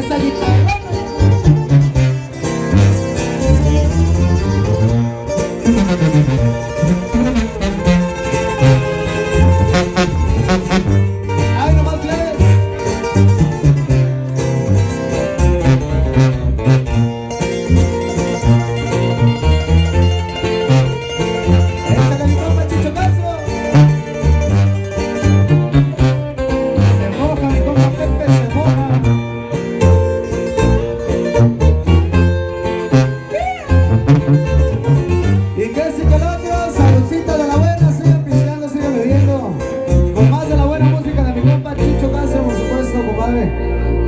ezali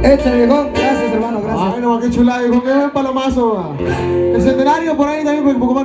Échale, viejón. Gracias, hermano. Gracias. Ah. Ay, no, qué chulada, viejón. Qué buen palomazo. El centenario por ahí también, pues, un poco más.